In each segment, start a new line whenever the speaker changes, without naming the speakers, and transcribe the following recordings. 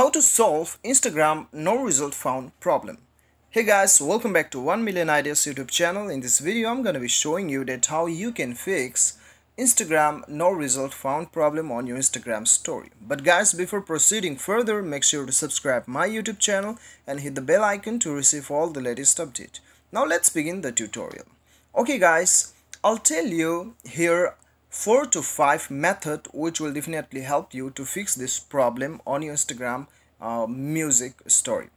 How to solve Instagram no result found problem. Hey guys, welcome back to 1 Million Ideas YouTube channel. In this video, I'm going to be showing you that how you can fix Instagram no result found problem on your Instagram story. But guys, before proceeding further, make sure to subscribe my YouTube channel and hit the bell icon to receive all the latest update. Now let's begin the tutorial. Okay guys, I'll tell you here 4 to 5 method which will definitely help you to fix this problem on your Instagram uh, music story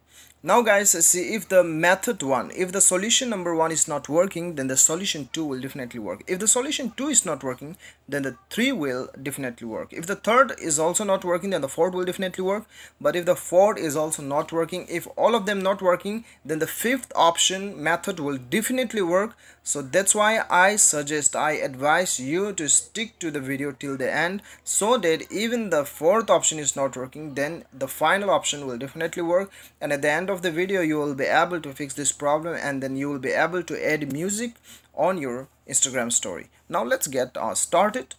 now guys see if the method one if the solution number one is not working then the solution two will definitely work. If the solution two is not working then the three will definitely work. If the third is also not working then the fourth will definitely work. But if the fourth is also not working if all of them not working then the fifth option method will definitely work. So that's why i suggest i advise you to stick to the video till the end so that even the fourth option is not working then the final option will definitely work. And at the end the video you will be able to fix this problem and then you will be able to add music on your instagram story. Now let's get uh, started.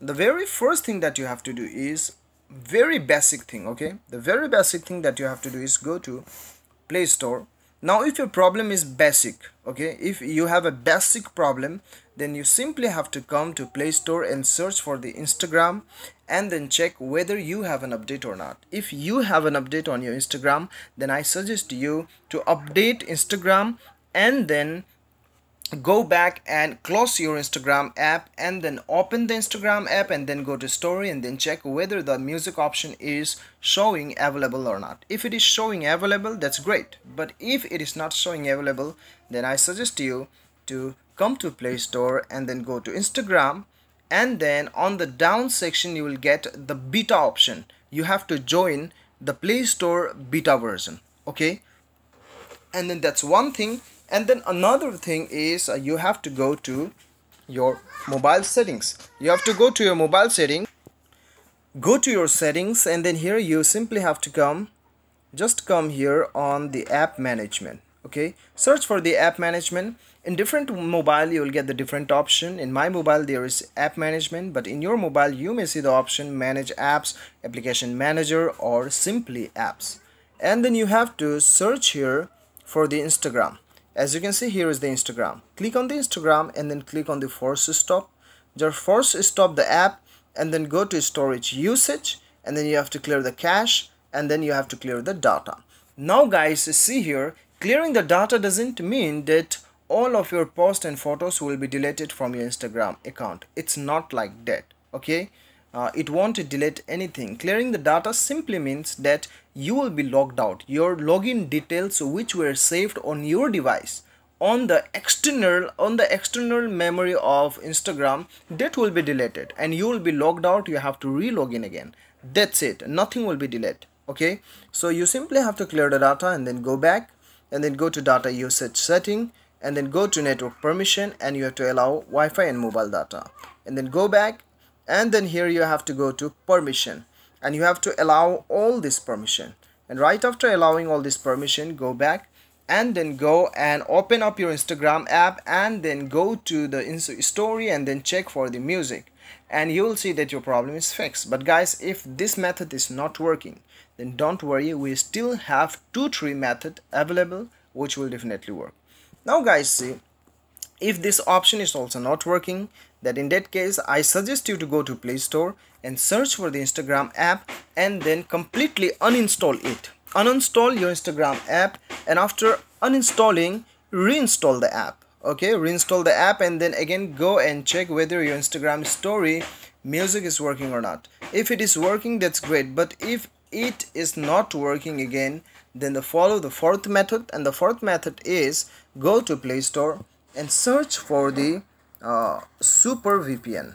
The very first thing that you have to do is very basic thing okay? The very basic thing that you have to do is go to play store. Now if your problem is basic okay? If you have a basic problem then you simply have to come to play store and search for the instagram and then check whether you have an update or not. If you have an update on your instagram then i suggest you to update instagram and then go back and close your instagram app and then open the instagram app and then go to story and then check whether the music option is showing available or not. If it is showing available that's great. But if it is not showing available then i suggest you to come to play store and then go to instagram and then on the down section you will get the beta option. You have to join the play store beta version okay? And then that's one thing. And then another thing is uh, you have to go to your mobile settings. You have to go to your mobile setting go to your settings and then here you simply have to come just come here on the app management okay? Search for the app management. In different mobile you will get the different option. In my mobile there is app management but in your mobile you may see the option manage apps application manager or simply apps. And then you have to search here for the instagram. As you can see here is the instagram. Click on the instagram and then click on the force stop. Just force stop the app and then go to storage usage and then you have to clear the cache and then you have to clear the data. Now guys see here clearing the data doesn't mean that all of your posts and photos will be deleted from your instagram account. It's not like that okay? Uh, it won't delete anything. Clearing the data simply means that you will be logged out. Your login details which were saved on your device on the external on the external memory of instagram that will be deleted and you will be logged out. You have to re-log in again. That's it. Nothing will be deleted okay? So you simply have to clear the data and then go back and then go to data usage setting and then go to network permission and you have to allow Wi-Fi and mobile data. And then go back and then here you have to go to permission. And you have to allow all this permission. And right after allowing all this permission go back and then go and open up your Instagram app and then go to the story and then check for the music. And you will see that your problem is fixed. But guys if this method is not working then don't worry we still have two three method available which will definitely work. Now guys see if this option is also not working that in that case I suggest you to go to Play Store and search for the Instagram app and then completely uninstall it. Uninstall your Instagram app and after uninstalling reinstall the app okay? Reinstall the app and then again go and check whether your Instagram story music is working or not. If it is working that's great but if it is not working again then the follow the fourth method and the fourth method is go to play store and search for the uh, super VPN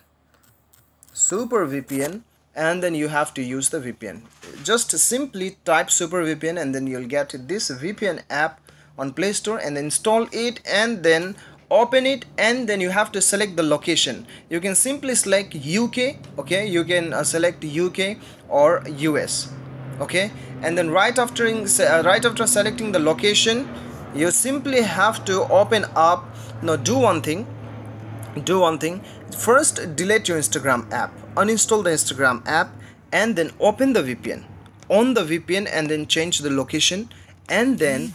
super VPN and then you have to use the VPN just simply type super VPN and then you'll get this VPN app on Play Store and install it and then open it and then you have to select the location. You can simply select UK okay? You can uh, select UK or US okay? And then right after uh, right after selecting the location you simply have to open up now do one thing do one thing. First delete your instagram app. Uninstall the instagram app and then open the vpn on the VPN and then change the location and then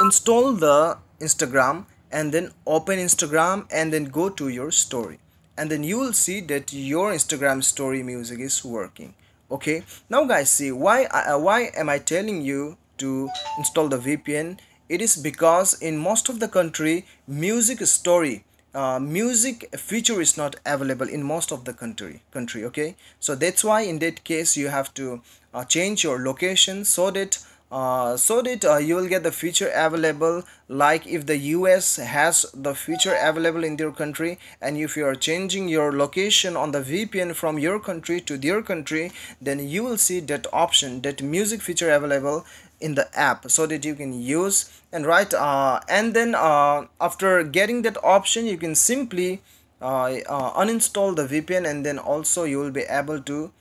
install the Instagram and then open Instagram and then go to your story. And then you will see that your Instagram story music is working okay? Now guys see why uh, why am I telling you to install the VPN it is because in most of the country music story uh, music feature is not available in most of the country country okay? So that's why in that case you have to uh, change your location so that uh, so that uh, you will get the feature available like if the US has the feature available in their country and if you are changing your location on the VPN from your country to their country then you will see that option that music feature available in the app. So that you can use and right uh, and then uh, after getting that option you can simply uh, uh uninstall the VPN and then also you will be able to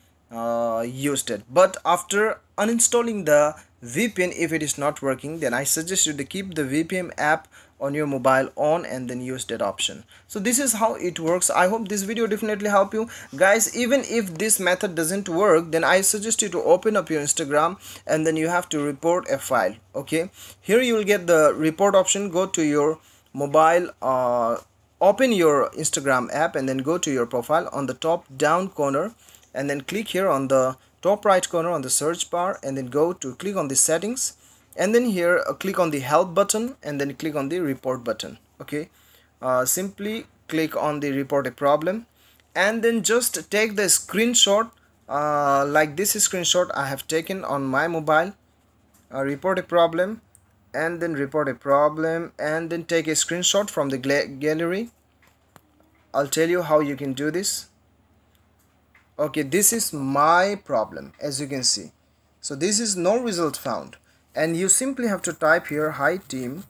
use it. But after uninstalling the VPN if it is not working then I suggest you to keep the VPN app on your mobile on and then use that option. So this is how it works. I hope this video definitely help you. Guys even if this method doesn't work then i suggest you to open up your instagram and then you have to report a file okay? Here you will get the report option. Go to your mobile uh, open your instagram app and then go to your profile. On the top down corner and then click here on the top right corner on the search bar and then go to click on the settings and then here uh, click on the help button and then click on the report button okay? Uh, simply click on the report a problem and then just take the screenshot uh, like this screenshot I have taken on my mobile uh, report a problem and then report a problem and then take a screenshot from the gallery. I'll tell you how you can do this okay this is my problem as you can see. So this is no result found. And you simply have to type here hi team.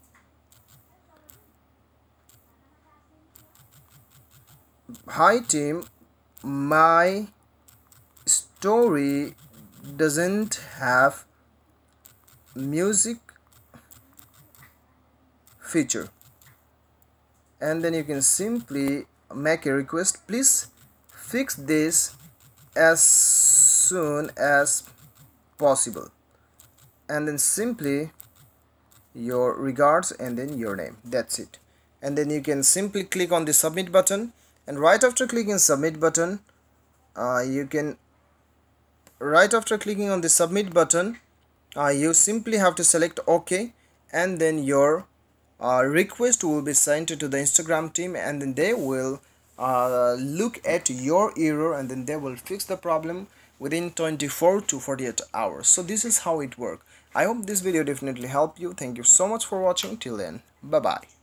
Hi team. My story doesn't have music feature. And then you can simply make a request. Please fix this as soon as possible. And then simply your regards and then your name. That's it. And then you can simply click on the submit button. And right after clicking submit button uh, you can right after clicking on the submit button uh, you simply have to select ok. And then your uh, request will be sent to the instagram team. And then they will uh, look at your error and then they will fix the problem within 24 to 48 hours. So this is how it works i hope this video definitely helped you. Thank you so much for watching. Till then bye bye